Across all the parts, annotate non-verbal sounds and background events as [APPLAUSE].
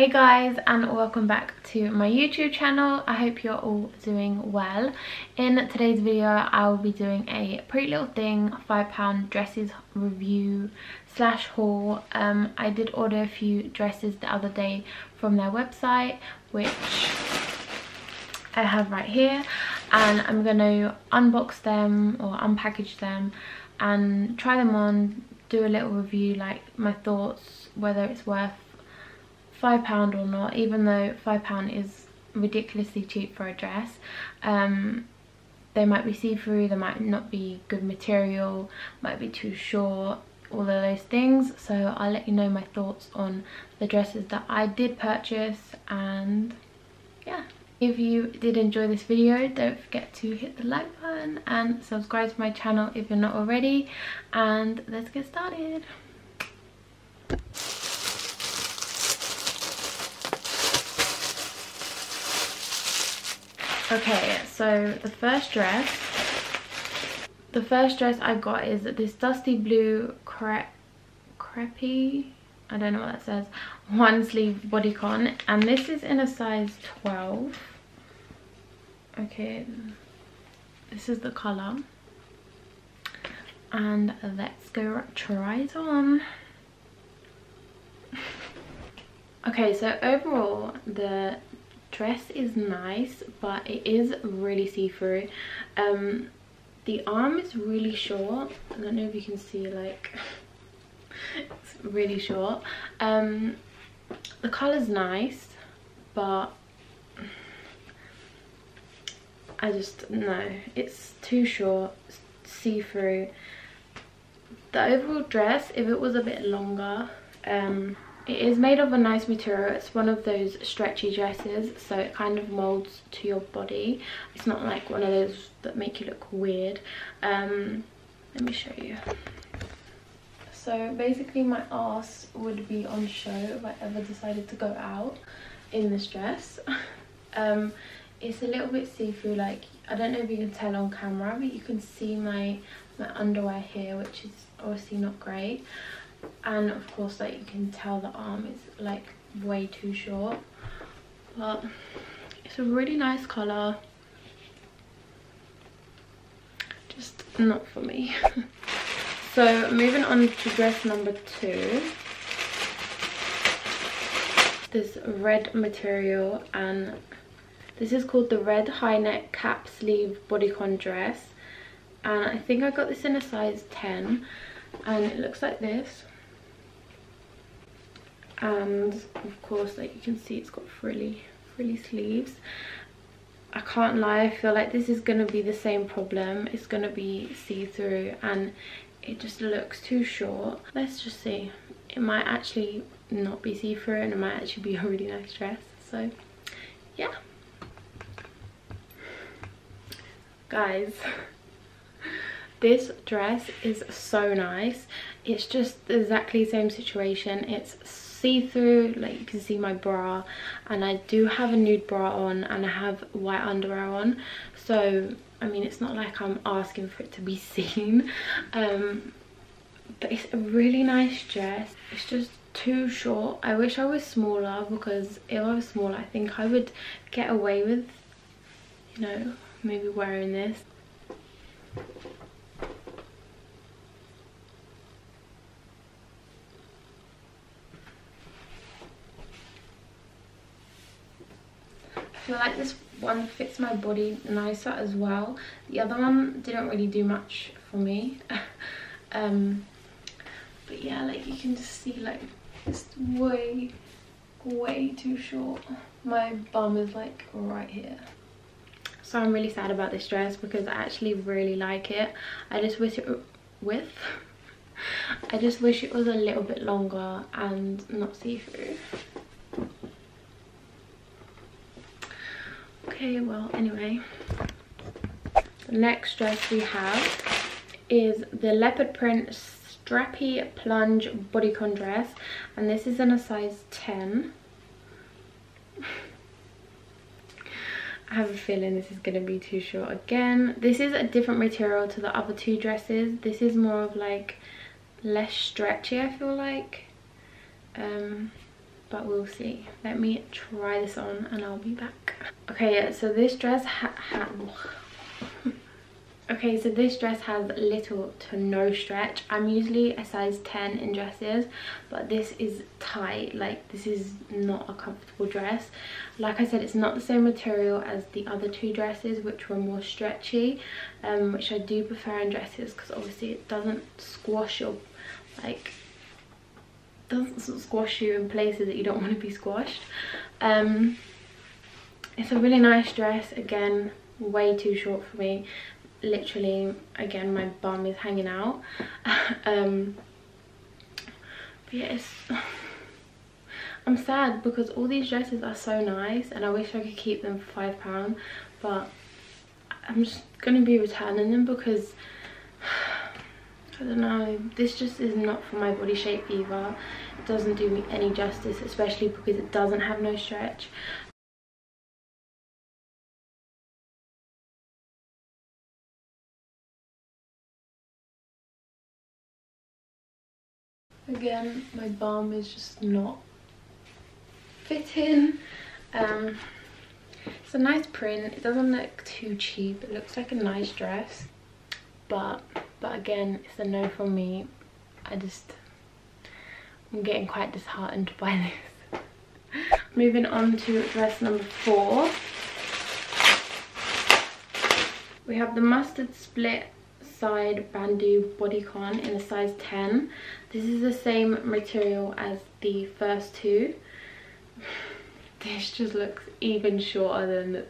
Hey guys and welcome back to my YouTube channel. I hope you're all doing well. In today's video I will be doing a Pretty Little Thing £5 dresses review slash haul. Um, I did order a few dresses the other day from their website which I have right here and I'm going to unbox them or unpackage them and try them on, do a little review like my thoughts, whether it's worth £5 or not, even though £5 is ridiculously cheap for a dress. Um, they might be see-through, they might not be good material, might be too short, all of those things. So I'll let you know my thoughts on the dresses that I did purchase and yeah. If you did enjoy this video, don't forget to hit the like button and subscribe to my channel if you're not already. And let's get started. Okay, so the first dress, the first dress I got is this dusty blue crepe, crepey, I don't know what that says, one sleeve bodycon, and this is in a size 12. Okay, this is the color, and let's go try it on. [LAUGHS] okay, so overall the dress is nice but it is really see-through. Um the arm is really short. I don't know if you can see like [LAUGHS] it's really short. Um the color's nice but i just no it's too short see-through. The overall dress if it was a bit longer um it is made of a nice material. It's one of those stretchy dresses, so it kind of molds to your body. It's not like one of those that make you look weird. Um, let me show you. So basically my ass would be on show if I ever decided to go out in this dress. [LAUGHS] um, it's a little bit see-through, like, I don't know if you can tell on camera, but you can see my, my underwear here, which is obviously not great and of course like you can tell the arm is like way too short. But it's a really nice color. Just not for me. [LAUGHS] So moving on to dress number two. This red material and this is called the red high neck cap sleeve bodycon dress. And i think i got this in a size 10 and it looks like this and of course like you can see it's got frilly frilly sleeves. I can't lie I feel like this is gonna be the same problem. It's gonna be see-through and it just looks too short. Let's just see. It might actually not be see-through and it might actually be a really nice dress so yeah. Guys [LAUGHS] this dress is so nice. It's just exactly the same situation. It's see-through like you can see my bra and I do have a nude bra on and I have white underwear on. So I mean it's not like I'm asking for it to be [LAUGHS] seen um, but it's a really nice dress. It's just too short. I wish I was smaller because if I was smaller I think I would get away with you know maybe wearing this feel like this one fits my body nicer as well. The other one didn't really do much for me. [LAUGHS] um, but yeah, like you can just see like it's way, way too short. My bum is like right here. So I'm really sad about this dress because I actually really like it. I just wish it with. [LAUGHS] I just wish it was a little bit longer and not see-through. Okay well anyway the next dress we have is the leopard print strappy plunge bodycon dress and this is in a size 10 I have a feeling this is going to be too short again. This is a different material to the other two dresses. This is more of like less stretchy I feel like. Um, but we'll see. Let me try this on and i'll be back. Okay yeah so this dress ha, ha [LAUGHS] okay so this dress has little to no stretch. I'm usually a size 10 in dresses but this is tight. Like this is not a comfortable dress. Like i said it's not the same material as the other two dresses which were more stretchy um, which i do prefer in dresses because obviously it doesn't squash your like doesn't squash you in places that you don't want to be squashed. Um, it's a really nice dress again way too short for me. Literally again my bum is hanging out. [LAUGHS] Um, but yeah it's [SIGHS] I'm sad because all these dresses are so nice and I wish I could keep them for five pound but I'm just gonna be returning them because I don't know. This just is not for my body shape either. It doesn't do me any justice especially because it doesn't have no stretch. Again my bum is just not fitting. Um it's a nice print. It doesn't look too cheap. It looks like a nice dress but but again it's a no from me. I just i'm getting quite disheartened [LAUGHS] by this. Moving on to dress number four. We have the mustard split side bandeau bodycon in a size 10 this is the same material as the first two. [SIGHS] This just looks even shorter than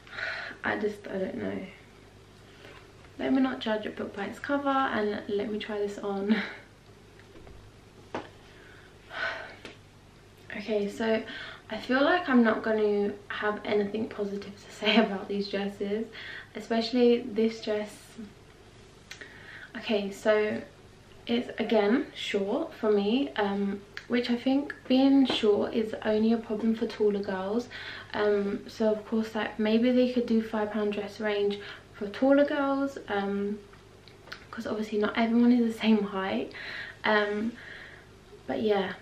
[SIGHS] i just i don't know let me not judge a book by its cover and let me try this on. [SIGHS] Okay so I feel like I'm not going to have anything positive to say [LAUGHS] about these dresses especially this dress. Okay so it's again short for me um, which I think being short is only a problem for taller girls. Um, so of course like maybe they could do five pound dress range for taller girls because um, obviously not everyone is the same height. Um, but yeah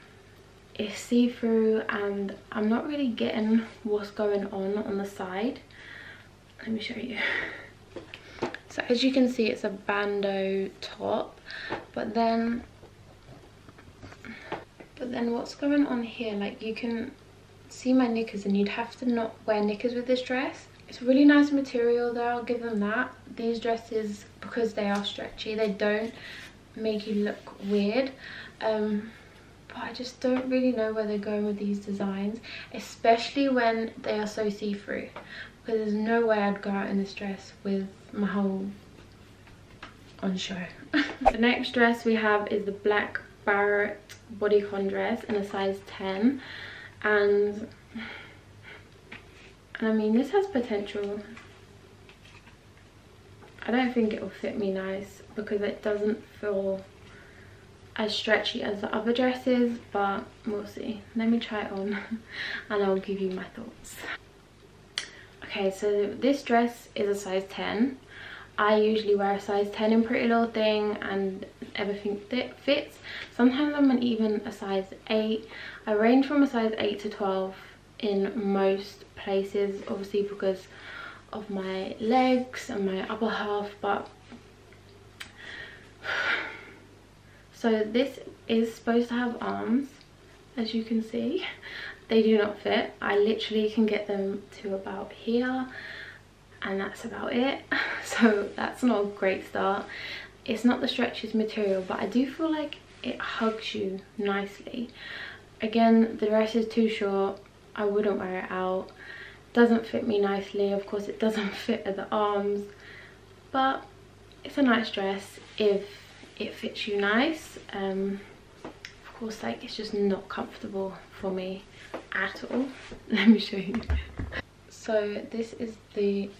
it's see-through and I'm not really getting what's going on on the side. Let me show you. So as you can see it's a bandeau top but then but then what's going on here? Like you can see my knickers and you'd have to not wear knickers with this dress it's really nice material though i'll give them that these dresses because they are stretchy they don't make you look weird um, but i just don't really know where they're going with these designs especially when they are so see-through because there's no way i'd go out in this dress with my whole on show. [LAUGHS] the next dress we have is the black Bardot bodycon dress in a size 10 and and I mean this has potential. I don't think it will fit me nice because it doesn't feel as stretchy as the other dresses but we'll see. Let me try it on [LAUGHS] and I'll give you my thoughts. Okay so this dress is a size 10 I usually wear a size 10 in Pretty Little Thing and everything that fits. Sometimes I'm an even a size 8. I range from a size 8 to 12 in most places obviously because of my legs and my upper half but [SIGHS] so this is supposed to have arms as you can see. [LAUGHS] They do not fit. I literally can get them to about here and that's about it. [LAUGHS] So that's not a great start. It's not the stretchiest material but i do feel like it hugs you nicely. Again the dress is too short i wouldn't wear it out doesn't fit me nicely of course it doesn't [LAUGHS] fit at the arms but it's a nice dress if it fits you nice um, of course like it's just not comfortable for me at all [LAUGHS] let me show you so this is the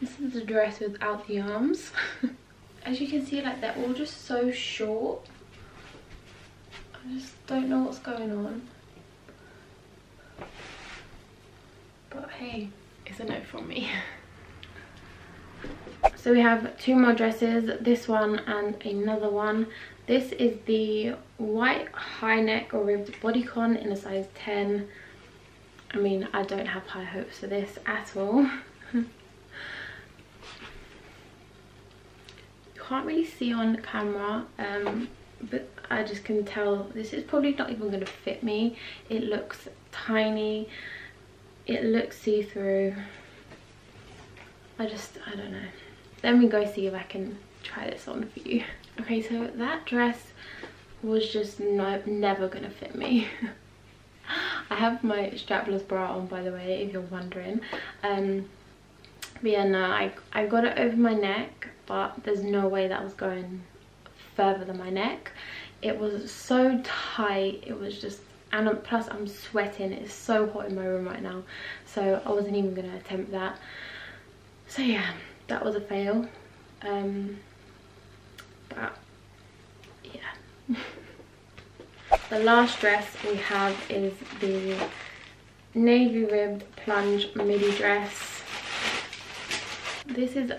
this is the dress without the arms. [LAUGHS] As you can see, like they're all just so short. I just don't know what's going on. But hey, it's a no from me. [LAUGHS] so we have two more dresses this one and another one. This is the white high neck or ribbed bodycon in a size 10 i mean i don't have high hopes for this at all. [LAUGHS] You can't really see on camera um, but i just can tell this is probably not even going to fit me. It looks tiny it looks see-through i just i don't know. Let me go see if i can try this on for you. Okay so that dress was just no, never gonna fit me. [LAUGHS] I have my strapless bra on by the way if you're wondering. Um but yeah no i i got it over my neck but there's no way that was going further than my neck. It was so tight it was just and plus i'm sweating. It's so hot in my room right now. So i wasn't even gonna attempt that. So yeah. That was a fail. Um but yeah. [LAUGHS] The last dress we have is the navy ribbed plunge midi dress. This is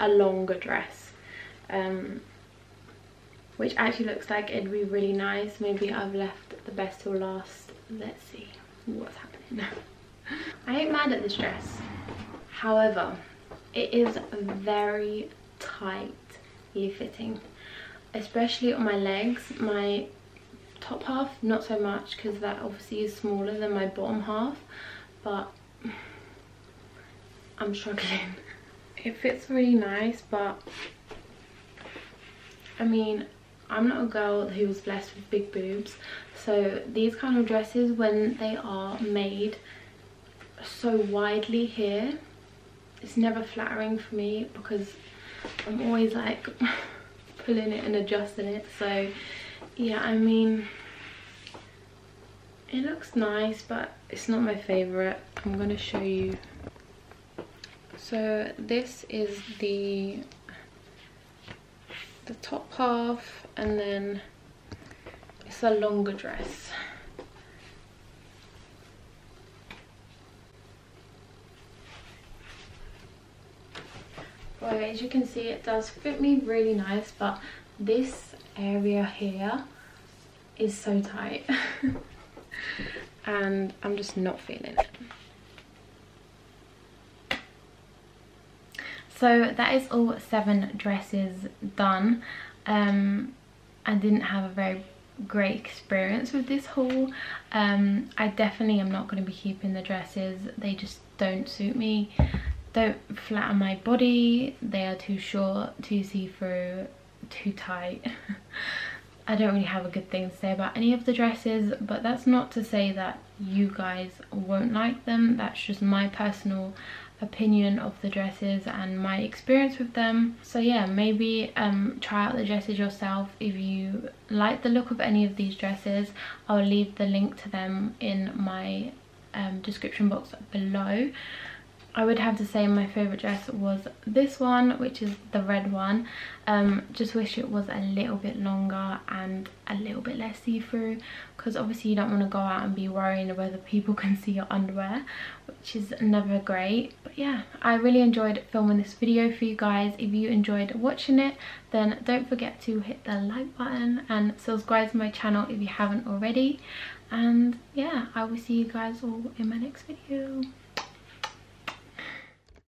a longer dress. Um which actually looks like it'd be really nice. Maybe i've left the best till last. Let's see what's happening i ain't mad at this dress. However it is very tightly fitting especially on my legs. My top half not so much because that obviously is smaller than my bottom half but i'm struggling. [LAUGHS] It fits really nice but i mean i'm not a girl who was blessed with big boobs. So these kind of dresses when they are made so widely here it's never flattering for me because I'm always like [LAUGHS] pulling it and adjusting it. So yeah I mean it looks nice but it's not my favorite. I'm going to show you. So this is the the top half and then it's a longer dress. Well as you can see it does fit me really nice but this area here is so tight. [LAUGHS] And I'm just not feeling it so that is all seven dresses done. Um, I didn't have a very great experience with this haul. Um, I definitely am not going to be keeping the dresses. They just don't suit me. Don't flatten my body. They are too short too see-through too tight. [LAUGHS] I don't really have a good thing to say about any of the dresses but that's not to say that you guys won't like them. That's just my personal opinion of the dresses and my experience with them. So yeah maybe um try out the dresses yourself. If you like the look of any of these dresses i'll leave the link to them in my um, description box below I would have to say my favourite dress was this one, which is the red one. Um, just wish it was a little bit longer and a little bit less see-through because obviously you don't want to go out and be worrying whether people [LAUGHS] can see your underwear, which is never great. But yeah, I really enjoyed filming this video for you guys. If you enjoyed watching it, then don't forget to hit the like button and subscribe to my channel if you haven't already. And yeah, I will see you guys all in my next video.